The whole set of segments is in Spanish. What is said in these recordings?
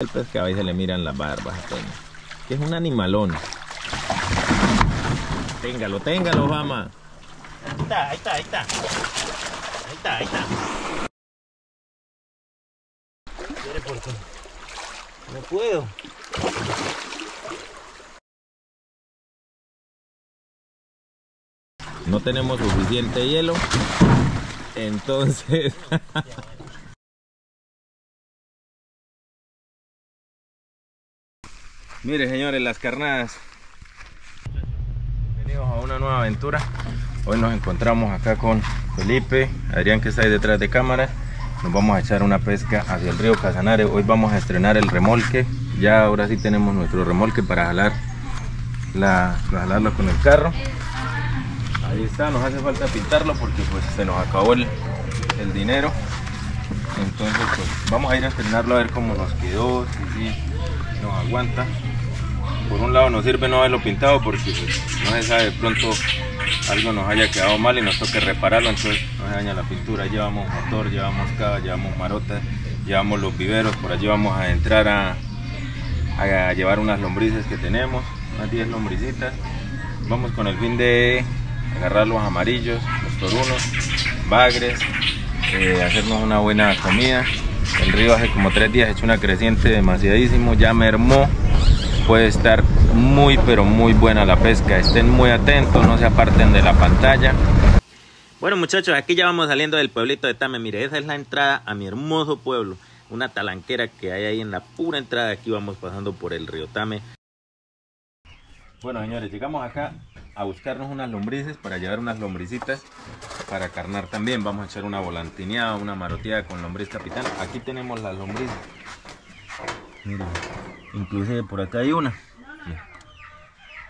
El pescado y se le miran las barbas. Que es un animalón. Téngalo, téngalo, mamá. Ahí está, ahí está, ahí está. Ahí está, ahí está. Mire por qué. No puedo. No tenemos suficiente hielo. Entonces... Mire señores, las carnadas. Bienvenidos a una nueva aventura. Hoy nos encontramos acá con Felipe, Adrián que está ahí detrás de cámara. Nos vamos a echar una pesca hacia el río Casanare. Hoy vamos a estrenar el remolque. Ya ahora sí tenemos nuestro remolque para jalar la, jalarlo con el carro. Ahí está, nos hace falta pintarlo porque pues se nos acabó el, dinero. Entonces pues vamos a ir a estrenarlo a ver cómo nos quedó, si nos aguanta. Por un lado nos sirve no haberlo pintado porque pues, no se sabe de pronto algo nos haya quedado mal y nos toque repararlo, entonces no se daña la pintura. Llevamos motor, llevamos cava, llevamos marota, llevamos los viveros, por allí vamos a entrar a, llevar unas lombrices que tenemos, unas 10 lombricitas. Vamos con el fin de agarrar los amarillos, los torunos, bagres, eh, hacernos una buena comida. El río hace como tres días hecho una creciente demasiadísimo, ya mermó. Puede estar muy pero muy buena la pesca. Estén muy atentos, no se aparten de la pantalla. Bueno muchachos, aquí ya vamos saliendo del pueblito de Tame. Mire, esa es la entrada a mi hermoso pueblo. Una talanquera que hay ahí en la pura entrada. Aquí vamos pasando por el río Tame. Bueno señores, llegamos acá a buscarnos unas lombrices para llevar unas lombricitas para carnar también. Vamos a echar una volantineada, una maroteada con lombriz capitán. Aquí tenemos las lombrices. Miren, inclusive por acá hay una.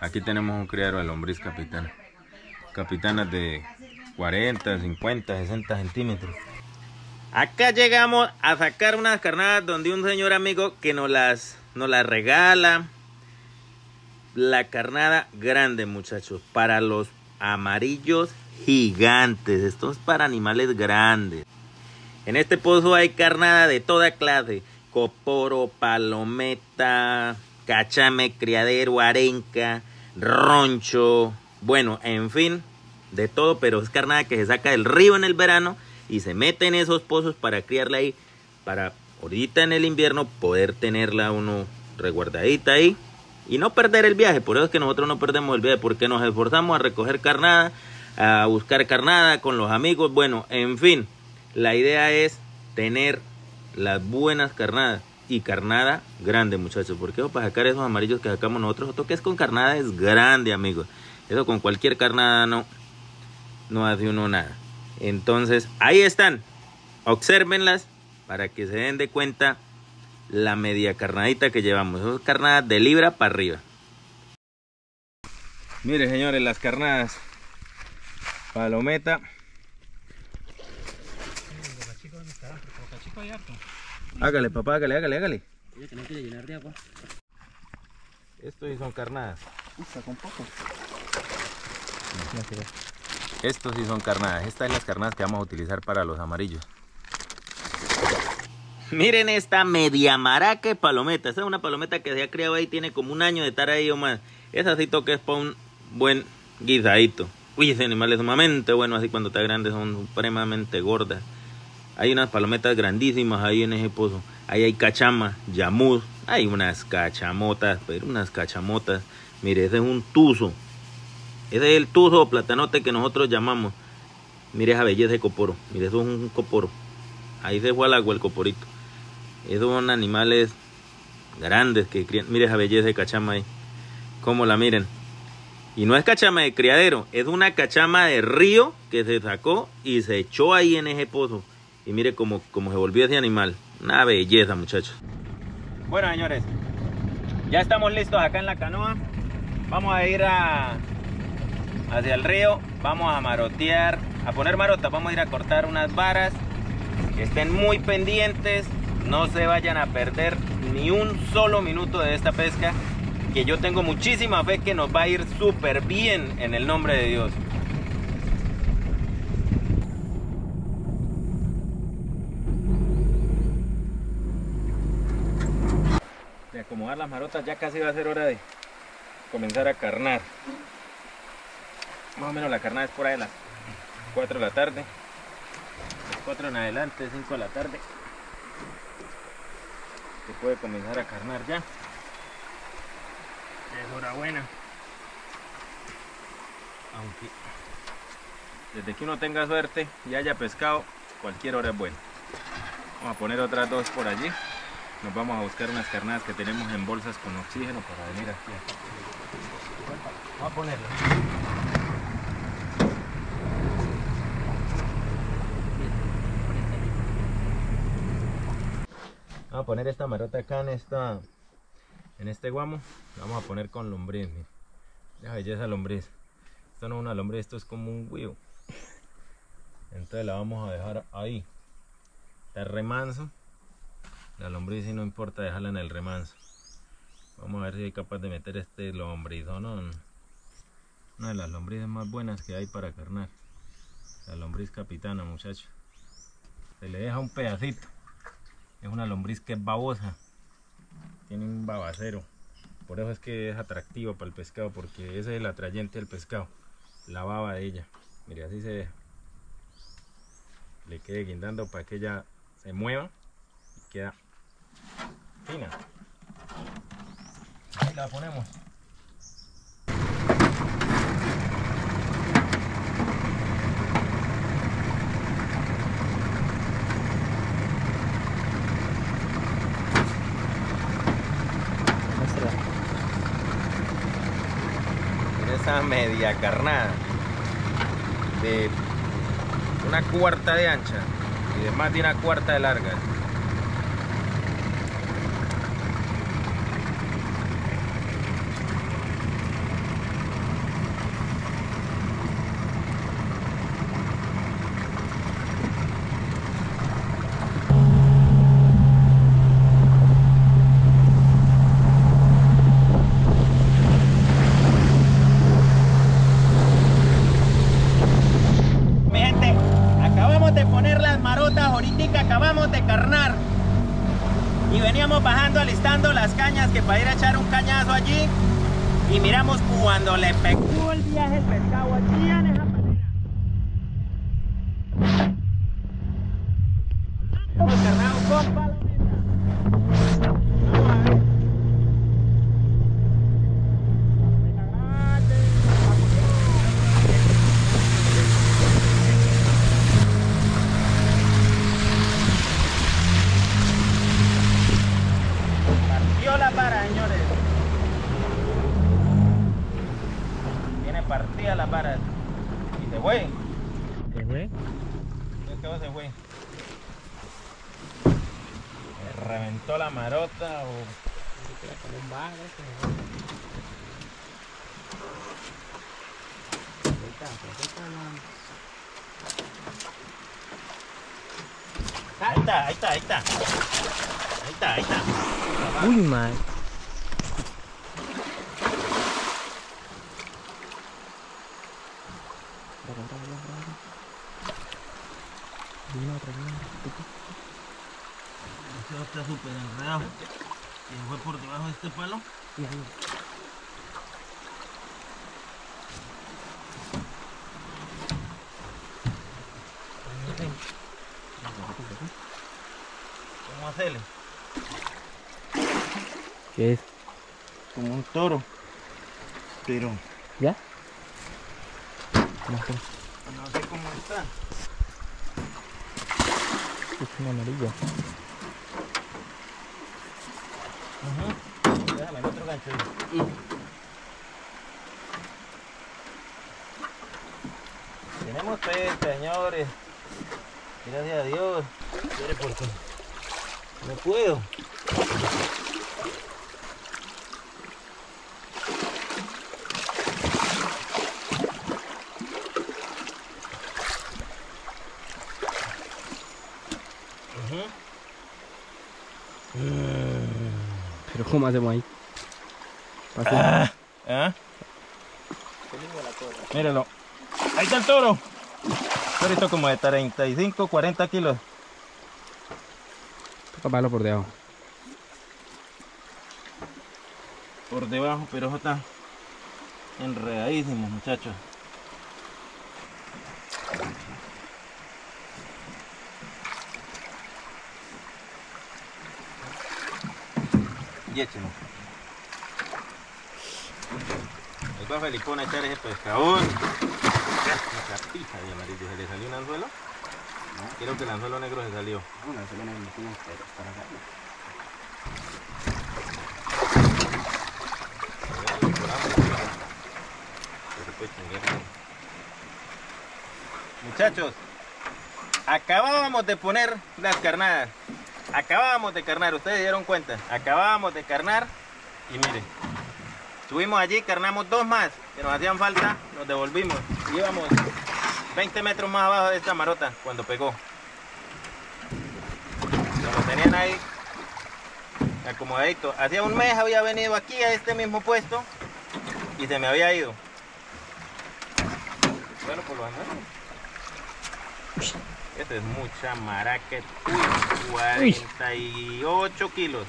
Aquí tenemos un criadero de lombriz capitana. Capitanas de 40, 50, 60 centímetros. Acá llegamos a sacar unas carnadas donde un señor amigo que nos las, nos las regala. La carnada grande, muchachos, para los amarillos gigantes. Esto es para animales grandes. En este pozo hay carnada de toda clase. Coporo, palometa, cachame, criadero, arenca, roncho. Bueno, en fin, de todo, pero es carnada que se saca del río en el verano y se mete en esos pozos para criarla ahí. Para ahorita en el invierno poder tenerla uno reguardadita ahí y no perder el viaje. Por eso es que nosotros no perdemos el viaje, porque nos esforzamos a recoger carnada, a buscar carnada con los amigos. Bueno, en fin, la idea es tener las buenas carnadas y carnada grande, muchachos. Porque para sacar esos amarillos que sacamos nosotros, esto que es con carnada es grande, amigos. Eso con cualquier carnada no, no hace uno nada. Entonces, ahí están. Obsérvenlas para que se den de cuenta la media carnadita que llevamos. Eso es carnada de libra para arriba. Mire, señores, las carnadas. Palometa. Hágale, papá, hágale, hágale, hágale. Estos sí son carnadas. Estos sí son carnadas. Estas son las carnadas que vamos a utilizar para los amarillos. Miren esta media maraca de palometa. Esta es una palometa que se ha criado ahí, tiene como un año de estar ahí o más. Esa sí toca es para un buen guisadito. Uy, ese animal es sumamente bueno, así cuando está grande son supremamente gordas. Hay unas palometas grandísimas ahí en ese pozo. Ahí hay cachama, yamuz, hay unas cachamotas, pero unas cachamotas. Mire, ese es un tuzo. Ese es el tuzo o platanote que nosotros llamamos. Mire esa belleza de coporo. Mire, eso es un coporo. Ahí se fue al agua el coporito. Esos son animales grandes que crían. Mire esa belleza de cachama ahí. Como la miren. Y no es cachama de criadero, es una cachama de río que se sacó y se echó ahí en ese pozo. Y mire cómo, cómo se volvió ese animal. Una belleza, muchachos. Bueno, señores, ya estamos listos acá en la canoa. Vamos a ir a, hacia el río. Vamos a marotear, a poner marota. Vamos a ir a cortar unas varas. Estén muy pendientes. No se vayan a perder ni un solo minuto de esta pesca. Que yo tengo muchísima fe que nos va a ir súper bien en el nombre de Dios. Acomodar las marotas, ya casi va a ser hora de comenzar a carnar. Más o menos la carnada es por ahí a las 4 de la tarde. Las 4 en adelante, 5 de la tarde. Se puede comenzar a carnar ya. Es hora buena. Aunque desde que uno tenga suerte y haya pescado, cualquier hora es buena. Vamos a poner otras dos por allí. Nos vamos a buscar unas carnadas que tenemos en bolsas con oxígeno para venir aquí. Vamos a ponerlas. Vamos a poner esta marota acá en esta en este guamo. La vamos a poner con lombriz. Mira belleza lombriz. Esto no es una lombriz, esto es como un huevo. Entonces la vamos a dejar ahí. Está remanso. La lombriz si no importa dejarla en el remanso. Vamos a ver si soy capaz de meter este lombriz o no. Una de las lombrices más buenas que hay para carnar. La lombriz capitana, muchacho. Se le deja un pedacito. Es una lombriz que es babosa. Tiene un babacero. Por eso es que es atractiva para el pescado, porque ese es el atrayente del pescado. La baba de ella. Mire, así se. Le quede guindando para que ella se mueva y queda fina. Ahí la ponemos. Esa media carnada de una cuarta de ancha y de más de una cuarta de larga. Ahí está, ahí está, ahí está. Ahí está, ahí está. Uy, man. Esto está súper enredado. Y fue por debajo de este palo. ¿Cómo hacerle? ¿Qué es? Como un toro. Pero ¿Ya? No sé, no sé cómo está. es un amarillo. Ujú. Déjame el otro gancho. ahí. Tenemos pesca, señores. Gracias a Dios. No puedo. Pero ¿cómo hacemos ahí? Ah, ¿ah? Míralo. Ahí está el toro. Torito como de 35, 40 kilos. Toca palo por debajo. por debajo, pero eso está enredadísimo, muchachos. Y échelo. Ahí va Felipón a echar ese pescador. Esa pija de amarillo, ¿se le salió un anzuelo? Creo que el anzuelo negro se salió. Para acá. Muchachos, acabábamos de poner las carnadas. Acabábamos de carnar, ustedes dieron cuenta. Acabábamos de carnar y miren. Subimos allí, carnamos dos más que nos hacían falta, nos devolvimos. Íbamos 20 metros más abajo de esta marota cuando pegó. Como tenían ahí acomodadito. Hacía un mes había venido aquí a este mismo puesto y se me había ido. Bueno, por lo menos. Esto es mucha maraca. Uy, 48 kilos.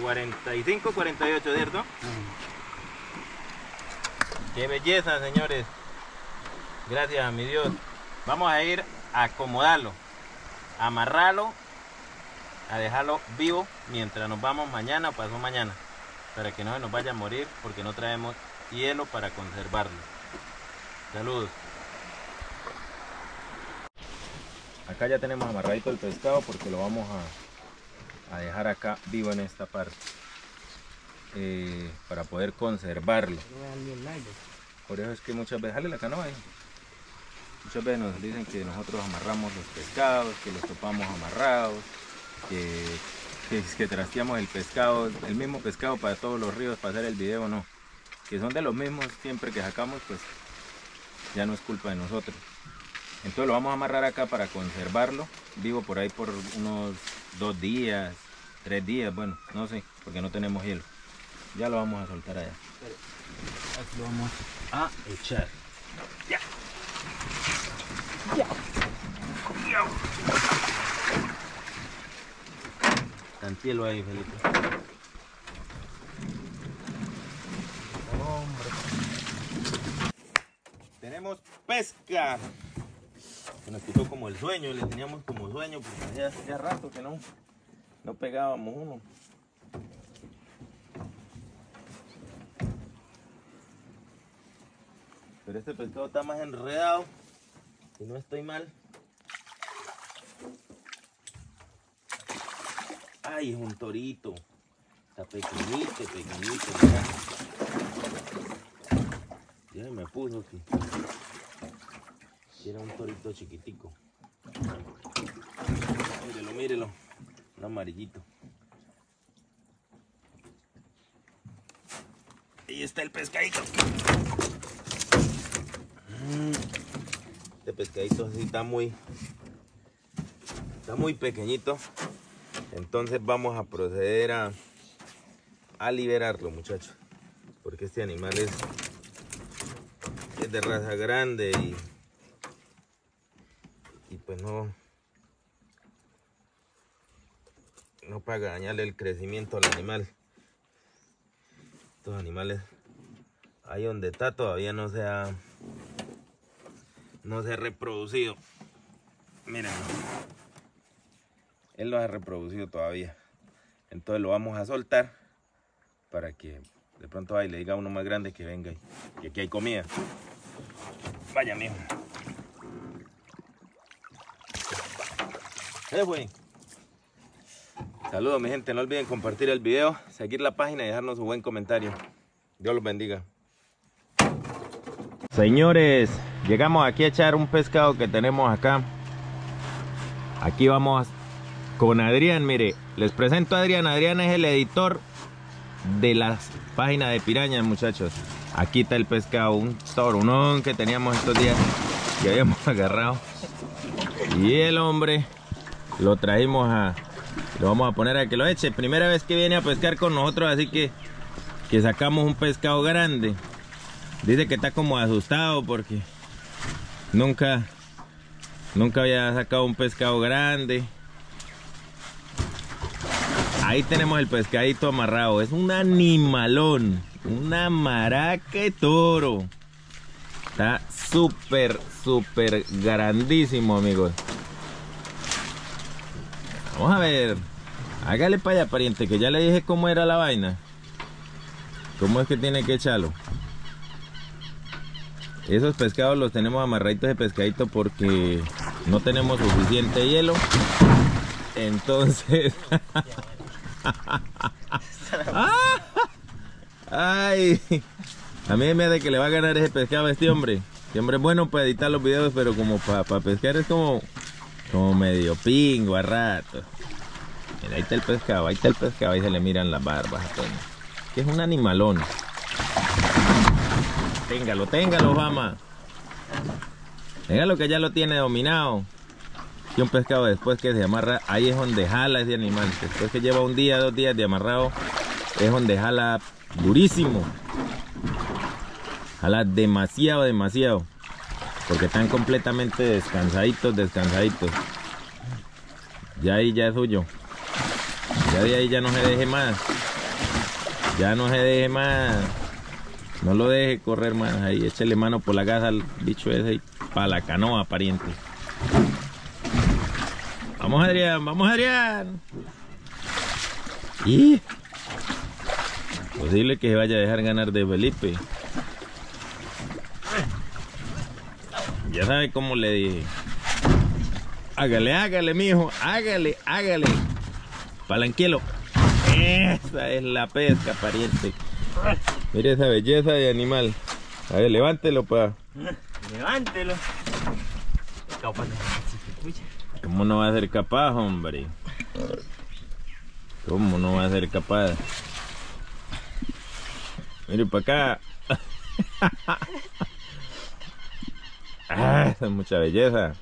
45, 48, ¿cierto? Qué belleza, señores. Gracias a mi Dios. Vamos a ir a acomodarlo, a amarrarlo, a dejarlo vivo mientras nos vamos mañana o pasó mañana. Para que no se nos vaya a morir porque no traemos hielo para conservarlo. Saludos. Acá ya tenemos amarradito el pescado porque lo vamos a, a dejar acá vivo en esta parte. Eh, para poder conservarlo. Por eso es que muchas veces, jale la canoa ahí. Muchas veces nos dicen que nosotros amarramos los pescados, que los topamos amarrados, que, que, que trasteamos el pescado, el mismo pescado para todos los ríos para hacer el video, no. Que son de los mismos siempre que sacamos, pues ya no es culpa de nosotros. Entonces lo vamos a amarrar acá para conservarlo, vivo por ahí por unos dos días, tres días, bueno, no sé, porque no tenemos hielo. Ya lo vamos a soltar allá. Aquí lo vamos a echar. Ya. Tantielo ahí, Felipe. Tenemos pesca. Se nos quitó como el sueño, le teníamos como sueño porque hacía rato que no, no pegábamos uno. Este pescado está más enredado. Si no estoy mal. Ay, es un torito. Está pequeñito, pequeñito. Ya me puso aquí. Era un torito chiquitico. Mírelo, mírelo. Un amarillito. Ahí está el pescadito. Este pescadito sí está muy está muy pequeñito. Entonces vamos a proceder a, liberarlo, muchachos. Porque este animal es, es de raza grande y, y pues no no para dañarle el crecimiento al animal. Estos animales ahí donde está todavía no se ha no se ha reproducido. Miren, él no se ha reproducido todavía. Entonces lo vamos a soltar para que de pronto ahí le diga a uno más grande que venga y que aquí hay comida. Vaya, mijo. Eh, güey. Saludos, mi gente. No olviden compartir el video, seguir la página y dejarnos un buen comentario. Dios los bendiga. Señores, llegamos aquí a echar un pescado que tenemos acá. Aquí vamos con Adrián, mire, les presento a Adrián. Adrián es el editor de las páginas de pirañas, muchachos. Aquí está el pescado, un torunón que teníamos estos días que habíamos agarrado. Y el hombre lo trajimos a... Lo vamos a poner a que lo eche. Primera vez que viene a pescar con nosotros, así que, que sacamos un pescado grande. Dice que está como asustado porque nunca, nunca había sacado un pescado grande. Ahí tenemos el pescadito amarrado. Es un animalón. Una maraque toro. Está súper, súper grandísimo, amigos. Vamos a ver. Hágale para allá, pariente, que ya le dije cómo era la vaina. ¿Cómo es que tiene que echarlo? Esos pescados los tenemos amarraditos de pescadito porque no tenemos suficiente hielo. Entonces... Ay, a mí me da que le va a ganar ese pescado a este hombre. Este hombre es bueno para editar los videos, pero como para pescar es como, como medio pingo a rato. Mira, ahí está el pescado, ahí está el pescado, ahí se le miran las barbas Que es un animalón. Téngalo, téngalo, fama. Téngalo que ya lo tiene dominado. Y un pescado después que se amarra, ahí es donde jala ese animal. Después que lleva un día, dos días de amarrado, es donde jala durísimo. Jala demasiado, demasiado. Porque están completamente descansaditos, descansaditos. Ya ahí ya es suyo. Ya de ahí ya no se deje más. Ya no se deje más. No lo deje correr más. Ahí échele mano por la casa al bicho ese para la canoa, pariente. Vamos Adrián, vamos Adrián. Y posible que se vaya a dejar ganar de Felipe. Ya sabe cómo le dije. Hágale, hágale, mijo. Hágale, hágale. Palanquielo. Esa es la pesca, pariente. Mire esa belleza de animal. A ver, levántelo, pa. Levántelo. ¿Cómo no va a ser capaz, hombre? ¿Cómo no va a ser capaz? Mire para acá. ah, esa es mucha belleza.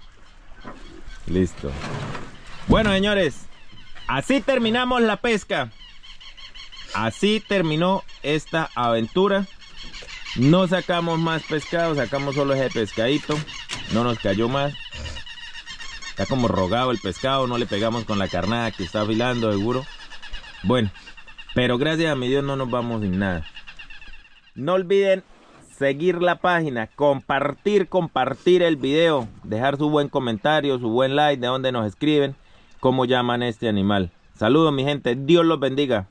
Listo. Bueno, señores, así terminamos la pesca. Así terminó esta aventura. No sacamos más pescado, sacamos solo ese pescadito. No nos cayó más. Está como rogado el pescado, no le pegamos con la carnada que está afilando, seguro. Bueno, pero gracias a mi Dios no nos vamos sin nada. No olviden seguir la página, compartir, compartir el video, dejar su buen comentario, su buen like, de donde nos escriben, cómo llaman este animal. Saludos mi gente, Dios los bendiga.